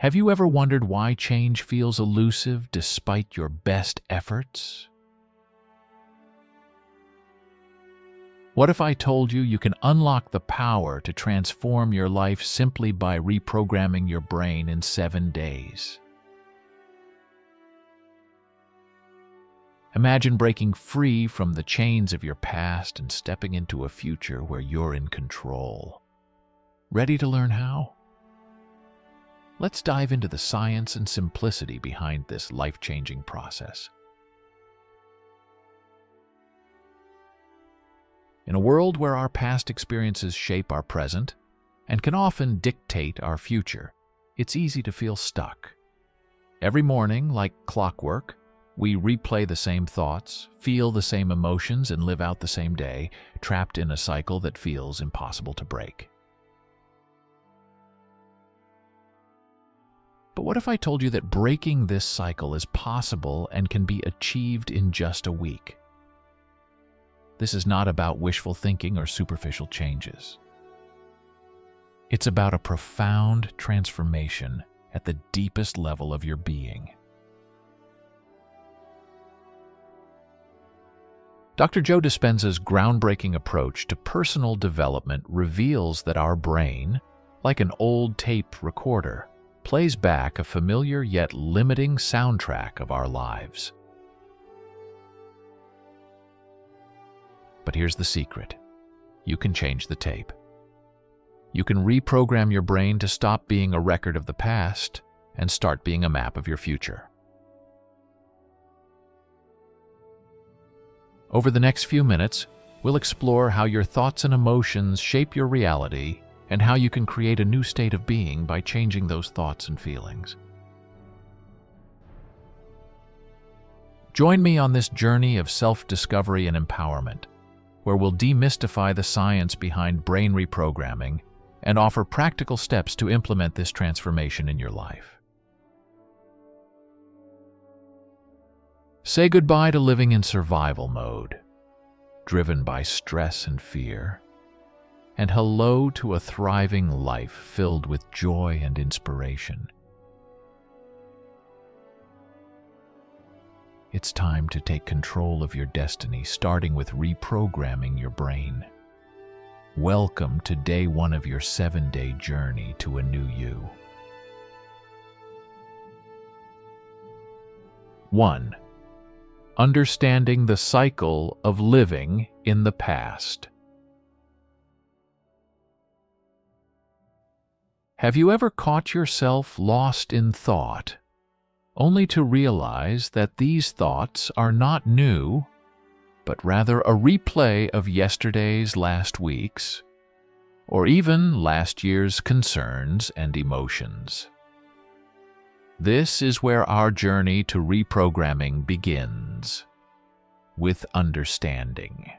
Have you ever wondered why change feels elusive despite your best efforts? What if I told you you can unlock the power to transform your life simply by reprogramming your brain in seven days? Imagine breaking free from the chains of your past and stepping into a future where you're in control. Ready to learn how? Let's dive into the science and simplicity behind this life-changing process. In a world where our past experiences shape our present and can often dictate our future, it's easy to feel stuck. Every morning, like clockwork, we replay the same thoughts, feel the same emotions, and live out the same day, trapped in a cycle that feels impossible to break. But what if I told you that breaking this cycle is possible and can be achieved in just a week? This is not about wishful thinking or superficial changes. It's about a profound transformation at the deepest level of your being. Dr. Joe Dispenza's groundbreaking approach to personal development reveals that our brain, like an old tape recorder, plays back a familiar yet limiting soundtrack of our lives. But here's the secret. You can change the tape. You can reprogram your brain to stop being a record of the past and start being a map of your future. Over the next few minutes, we'll explore how your thoughts and emotions shape your reality and how you can create a new state of being by changing those thoughts and feelings. Join me on this journey of self-discovery and empowerment, where we'll demystify the science behind brain reprogramming and offer practical steps to implement this transformation in your life. Say goodbye to living in survival mode, driven by stress and fear, and hello to a thriving life filled with joy and inspiration. It's time to take control of your destiny, starting with reprogramming your brain. Welcome to day one of your seven-day journey to a new you. 1 understanding the cycle of living in the past. Have you ever caught yourself lost in thought, only to realize that these thoughts are not new, but rather a replay of yesterday's last week's, or even last year's concerns and emotions? This is where our journey to reprogramming begins, with understanding.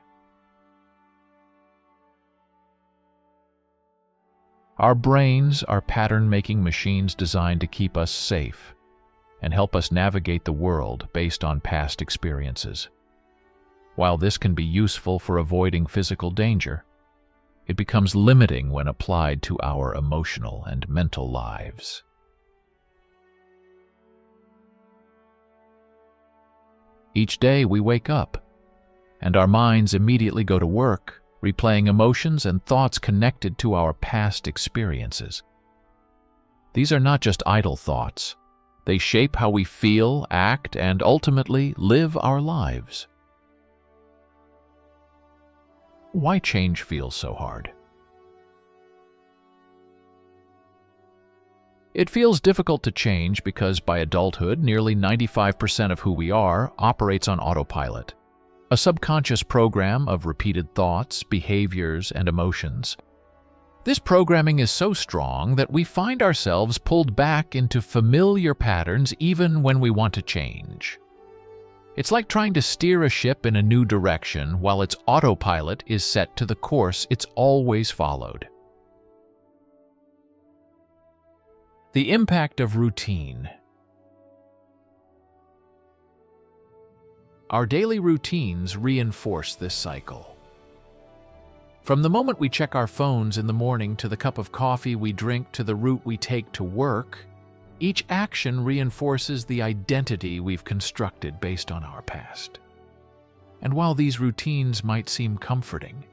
Our brains are pattern-making machines designed to keep us safe and help us navigate the world based on past experiences. While this can be useful for avoiding physical danger, it becomes limiting when applied to our emotional and mental lives. Each day we wake up, and our minds immediately go to work, replaying emotions and thoughts connected to our past experiences. These are not just idle thoughts. They shape how we feel, act, and ultimately live our lives. Why change feels so hard? It feels difficult to change because by adulthood, nearly 95% of who we are operates on autopilot, a subconscious program of repeated thoughts, behaviors, and emotions. This programming is so strong that we find ourselves pulled back into familiar patterns even when we want to change. It's like trying to steer a ship in a new direction while its autopilot is set to the course it's always followed. The impact of routine. Our daily routines reinforce this cycle. From the moment we check our phones in the morning to the cup of coffee we drink to the route we take to work, Each action reinforces the identity we've constructed based on our past. And while these routines might seem comforting,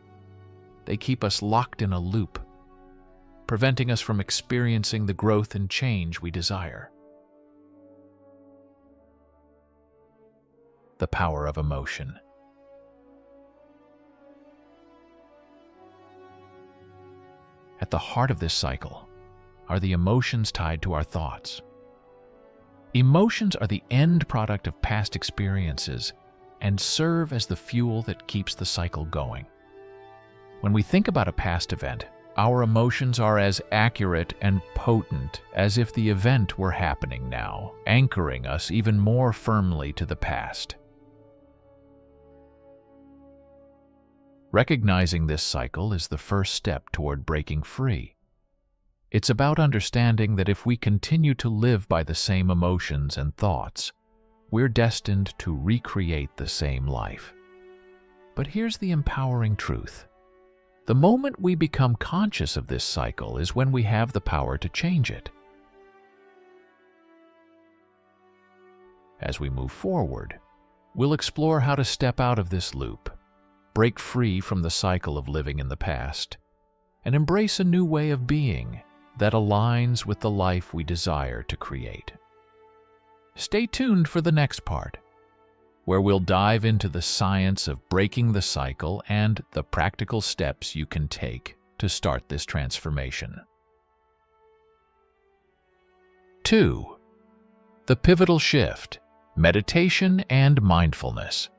they keep us locked in a loop, preventing us from experiencing the growth and change we desire. The power of emotion. At the heart of this cycle are the emotions tied to our thoughts. Emotions are the end product of past experiences and serve as the fuel that keeps the cycle going. When we think about a past event, our emotions are as accurate and potent as if the event were happening now, anchoring us even more firmly to the past. Recognizing this cycle is the first step toward breaking free. It's about understanding that if we continue to live by the same emotions and thoughts, we're destined to recreate the same life. But here's the empowering truth. The moment we become conscious of this cycle is when we have the power to change it. As we move forward, we'll explore how to step out of this loop, break free from the cycle of living in the past, and embrace a new way of being that aligns with the life we desire to create. Stay tuned for the next part, where we'll dive into the science of breaking the cycle and the practical steps you can take to start this transformation. 2. The pivotal shift, meditation and mindfulness.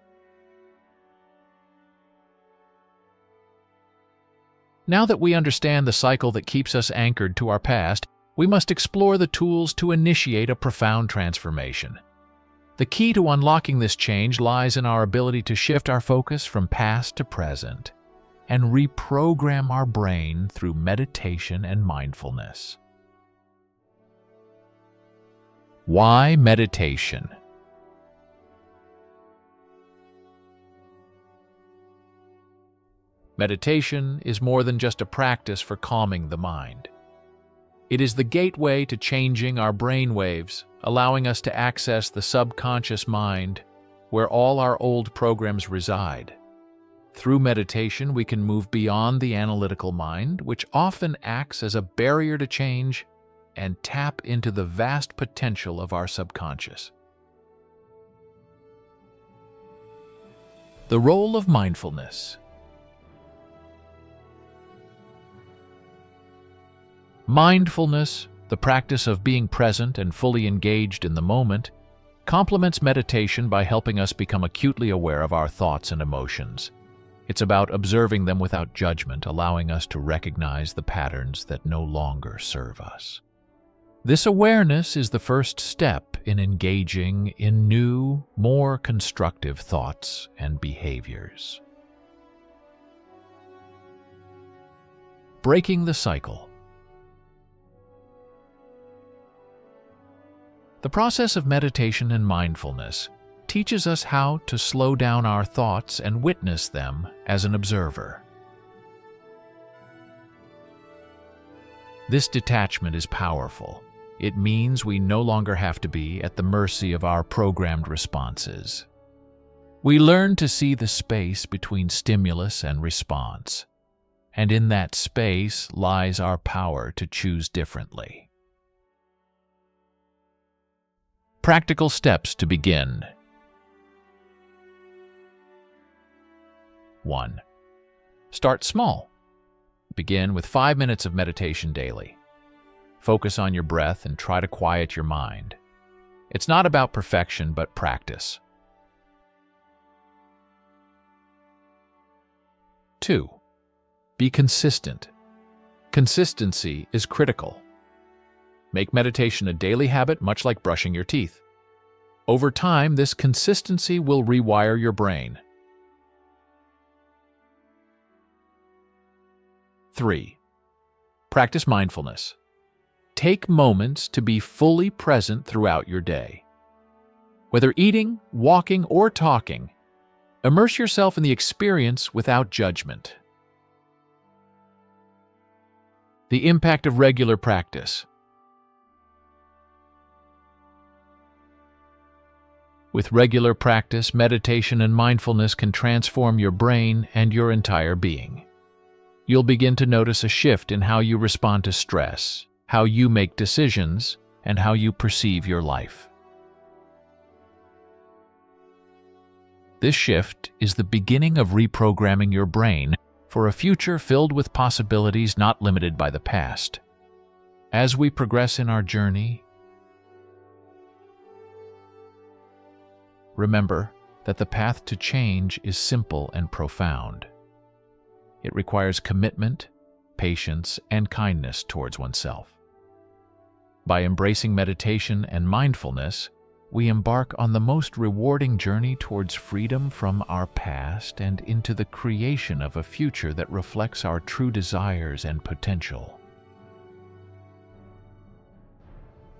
Now that we understand the cycle that keeps us anchored to our past, we must explore the tools to initiate a profound transformation. The key to unlocking this change lies in our ability to shift our focus from past to present and reprogram our brain through meditation and mindfulness. Why meditation? Meditation is more than just a practice for calming the mind. It is the gateway to changing our brain waves, allowing us to access the subconscious mind, where all our old programs reside. Through meditation, we can move beyond the analytical mind, which often acts as a barrier to change, and tap into the vast potential of our subconscious. The role of mindfulness Mindfulness, the practice of being present and fully engaged in the moment, complements meditation by helping us become acutely aware of our thoughts and emotions. It's about observing them without judgment, allowing us to recognize the patterns that no longer serve us. This awareness is the first step in engaging in new, more constructive thoughts and behaviors. Breaking the cycle. The process of meditation and mindfulness teaches us how to slow down our thoughts and witness them as an observer. This detachment is powerful. It means we no longer have to be at the mercy of our programmed responses. We learn to see the space between stimulus and response, and in that space lies our power to choose differently. Practical steps to begin. 1. Start small. Begin with 5 minutes of meditation daily. Focus on your breath and try to quiet your mind. It's not about perfection, but practice. 2. Be consistent. Consistency is critical. Make meditation a daily habit, much like brushing your teeth. Over time, this consistency will rewire your brain. 3. Practice mindfulness. Take moments to be fully present throughout your day. Whether eating, walking, or talking, immerse yourself in the experience without judgment. The impact of regular practice. With regular practice, meditation and mindfulness can transform your brain and your entire being. You'll begin to notice a shift in how you respond to stress, how you make decisions, and how you perceive your life. This shift is the beginning of reprogramming your brain for a future filled with possibilities not limited by the past. As we progress in our journey, remember that the path to change is simple and profound. It requires commitment, patience, and kindness towards oneself. By embracing meditation and mindfulness, we embark on the most rewarding journey towards freedom from our past and into the creation of a future that reflects our true desires and potential.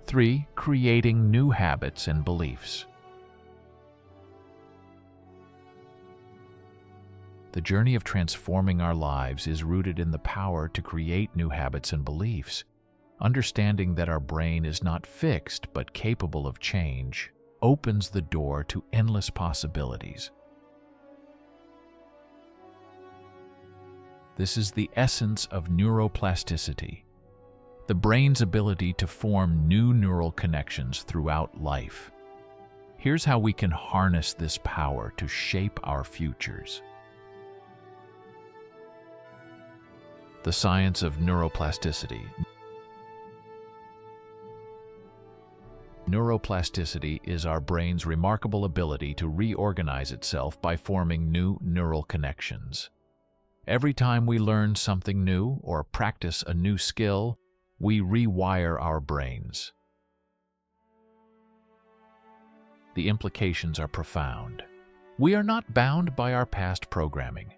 3. Creating new habits and beliefs. The journey of transforming our lives is rooted in the power to create new habits and beliefs. Understanding that our brain is not fixed but capable of change opens the door to endless possibilities. This is the essence of neuroplasticity, the brain's ability to form new neural connections throughout life. Here's how we can harness this power to shape our futures. The science of neuroplasticity Neuroplasticity is our brain's remarkable ability to reorganize itself by forming new neural connections. Every time we learn something new or practice a new skill, we rewire our brains. The implications are profound. We are not bound by our past programming.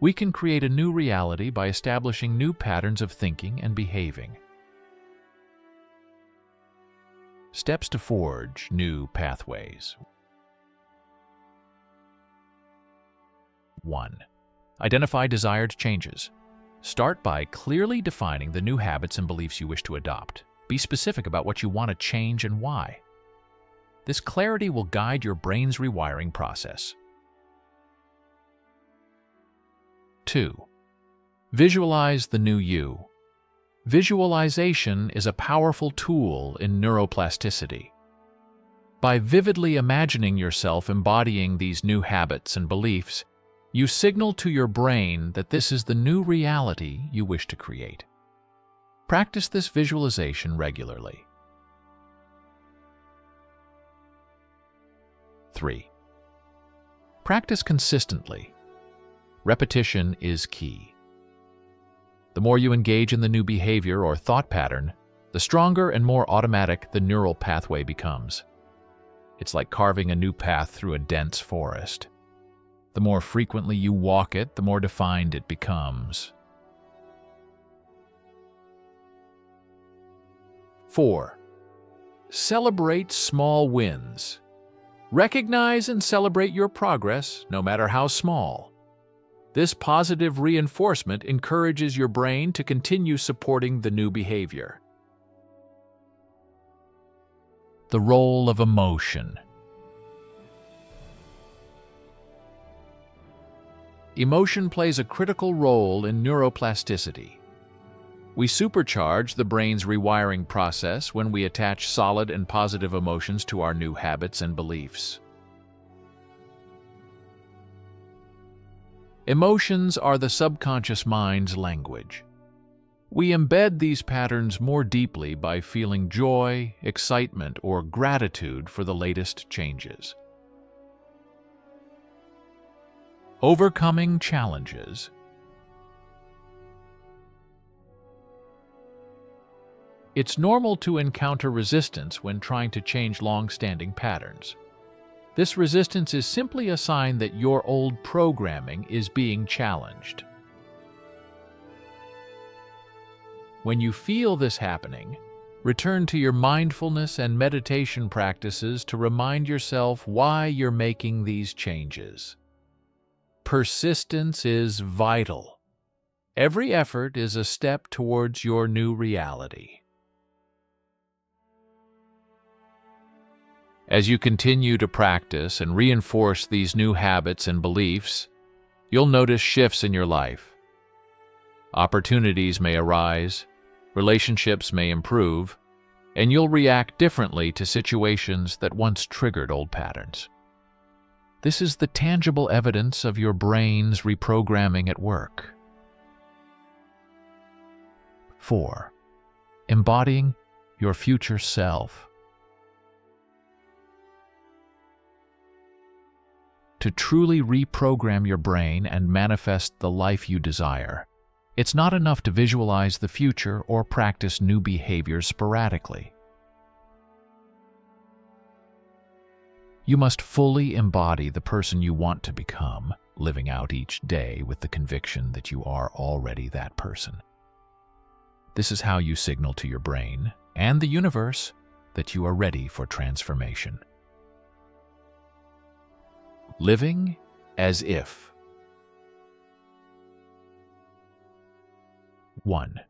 We can create a new reality by establishing new patterns of thinking and behaving. Steps to forge new pathways. 1. Identify desired changes. Start by clearly defining the new habits and beliefs you wish to adopt. Be specific about what you want to change and why. This clarity will guide your brain's rewiring process. 2. Visualize the new you. Visualization is a powerful tool in neuroplasticity. By vividly imagining yourself embodying these new habits and beliefs, you signal to your brain that this is the new reality you wish to create. Practice this visualization regularly. 3. Practice consistently. Repetition is key. The more you engage in the new behavior or thought pattern, the stronger and more automatic the neural pathway becomes. It's like carving a new path through a dense forest. The more frequently you walk it, the more defined it becomes. 4. Celebrate small wins. Recognize and celebrate your progress, no matter how small. This positive reinforcement encourages your brain to continue supporting the new behavior. The role of emotion. Emotion plays a critical role in neuroplasticity. We supercharge the brain's rewiring process when we attach solid and positive emotions to our new habits and beliefs. Emotions are the subconscious mind's language. We embed these patterns more deeply by feeling joy, excitement, or gratitude for the latest changes. Overcoming challenges. It's normal to encounter resistance when trying to change long-standing patterns. This resistance is simply a sign that your old programming is being challenged. When you feel this happening, return to your mindfulness and meditation practices to remind yourself why you're making these changes. Persistence is vital. Every effort is a step towards your new reality. As you continue to practice and reinforce these new habits and beliefs, you'll notice shifts in your life. Opportunities may arise, relationships may improve, and you'll react differently to situations that once triggered old patterns. This is the tangible evidence of your brain's reprogramming at work. 4. Embodying your future self. To truly reprogram your brain and manifest the life you desire, it's not enough to visualize the future or practice new behaviors sporadically. You must fully embody the person you want to become, living out each day with the conviction that you are already that person. This is how you signal to your brain and the universe that you are ready for transformation. Living as if. 1.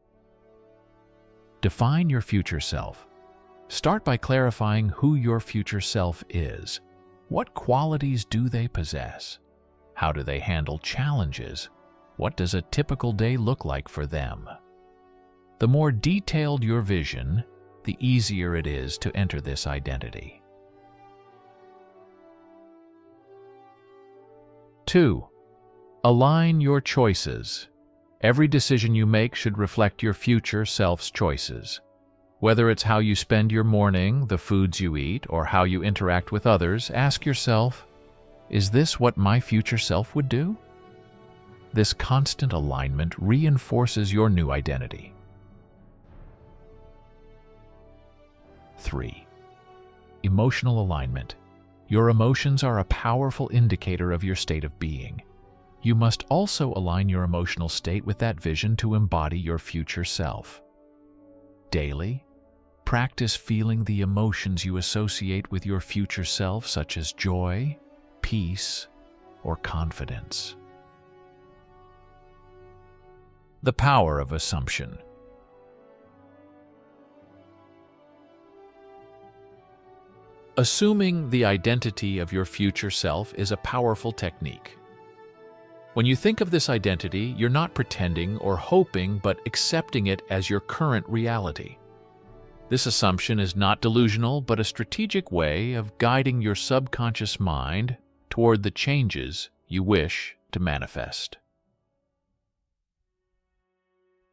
Define your future self. Start by clarifying who your future self is. What qualities do they possess? How do they handle challenges? What does a typical day look like for them? The more detailed your vision, the easier it is to enter this identity. 2. Align your choices. Every decision you make should reflect your future self's choices. Whether it's how you spend your morning, the foods you eat, or how you interact with others, ask yourself, is this what my future self would do? This constant alignment reinforces your new identity. 3. Emotional alignment. Your emotions are a powerful indicator of your state of being. You must also align your emotional state with that vision to embody your future self. Daily, practice feeling the emotions you associate with your future self, such as joy, peace, or confidence. The power of assumption. Assuming the identity of your future self is a powerful technique. When you think of this identity, you're not pretending or hoping, but accepting it as your current reality. This assumption is not delusional, but a strategic way of guiding your subconscious mind toward the changes you wish to manifest.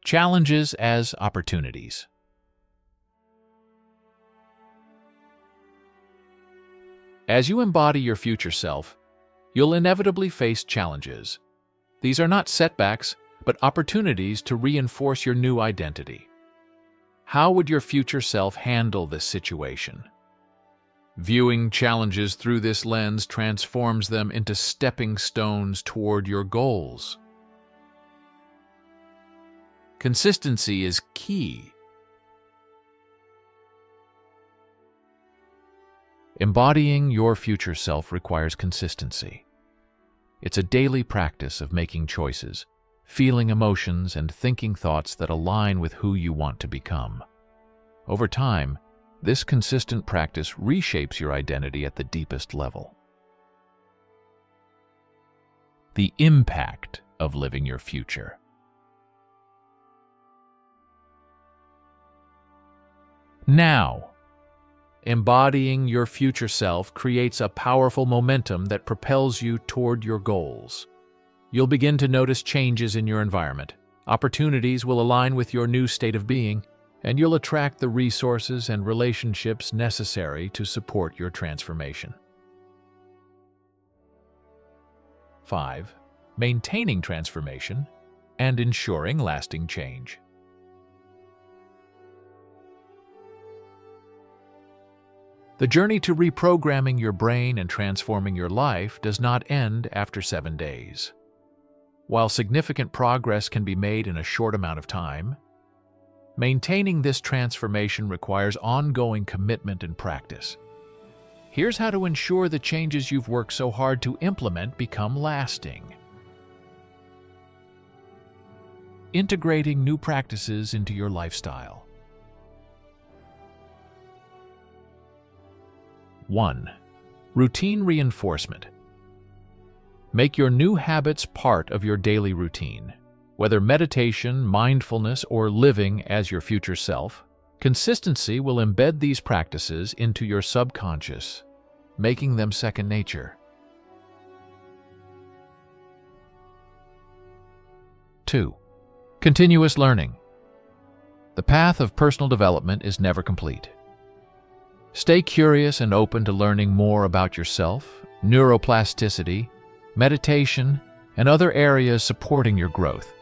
Challenges as opportunities. As you embody your future self, you'll inevitably face challenges. These are not setbacks, but opportunities to reinforce your new identity. How would your future self handle this situation? Viewing challenges through this lens transforms them into stepping stones toward your goals. Consistency is key Embodying your future self requires consistency. It's a daily practice of making choices, feeling emotions, and thinking thoughts that align with who you want to become. Over time, this consistent practice reshapes your identity at the deepest level. The impact of living your future. Now, Embodying your future self creates a powerful momentum that propels you toward your goals. You'll begin to notice changes in your environment. Opportunities will align with your new state of being, and you'll attract the resources and relationships necessary to support your transformation. 5. Maintaining transformation and ensuring lasting change. The journey to reprogramming your brain and transforming your life does not end after seven days. While significant progress can be made in a short amount of time, maintaining this transformation requires ongoing commitment and practice. Here's how to ensure the changes you've worked so hard to implement become lasting. Integrating new practices into your lifestyle. 1. Routine reinforcement. Make your new habits part of your daily routine. Whether meditation, mindfulness, or living as your future self, consistency will embed these practices into your subconscious, making them second nature. 2. Continuous learning. The path of personal development is never complete. Stay curious and open to learning more about yourself, neuroplasticity, meditation, and other areas supporting your growth.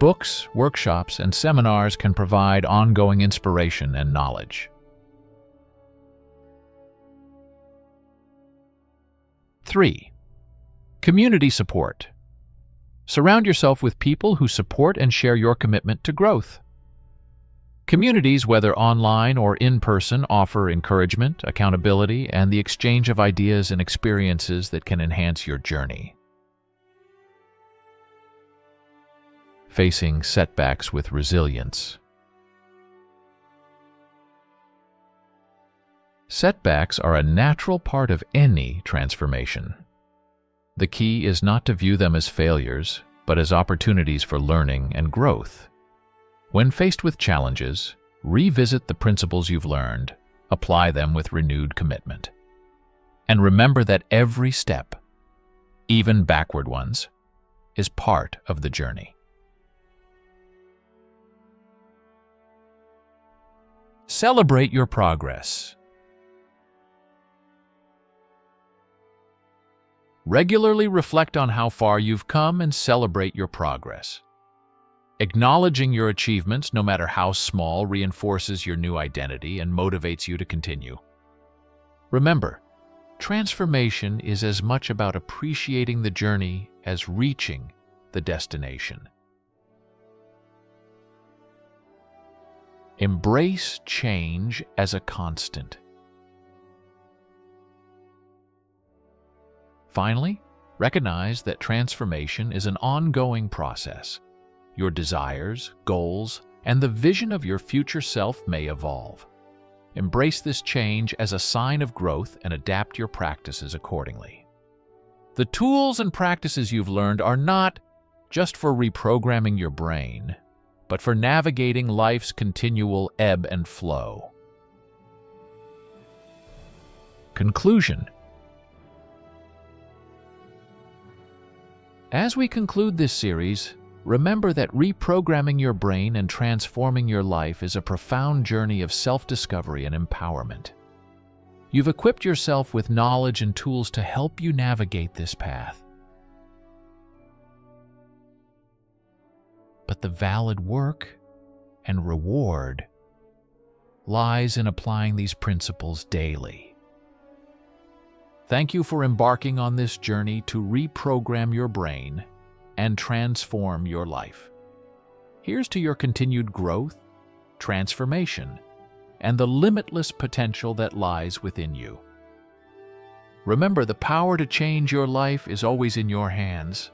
Books, workshops, and seminars can provide ongoing inspiration and knowledge. 3. Community support. Surround yourself with people who support and share your commitment to growth. Communities, whether online or in person, offer encouragement, accountability, and the exchange of ideas and experiences that can enhance your journey. Facing setbacks with resilience. Setbacks are a natural part of any transformation. The key is not to view them as failures, but as opportunities for learning and growth. When faced with challenges, revisit the principles you've learned, apply them with renewed commitment. And remember that every step, even backward ones, is part of the journey. Celebrate your progress. Regularly reflect on how far you've come and celebrate your progress. Acknowledging your achievements, no matter how small, reinforces your new identity and motivates you to continue. Remember, transformation is as much about appreciating the journey as reaching the destination. Embrace change as a constant. Finally, recognize that transformation is an ongoing process. Your desires, goals, and the vision of your future self may evolve. Embrace this change as a sign of growth and adapt your practices accordingly. The tools and practices you've learned are not just for reprogramming your brain, but for navigating life's continual ebb and flow. Conclusion As we conclude this series, remember that reprogramming your brain and transforming your life is a profound journey of self-discovery and empowerment. You've equipped yourself with knowledge and tools to help you navigate this path. But the valid work and reward lies in applying these principles daily. Thank you for embarking on this journey to reprogram your brain and transform your life. Here's to your continued growth, transformation, and the limitless potential that lies within you. Remember, the power to change your life is always in your hands.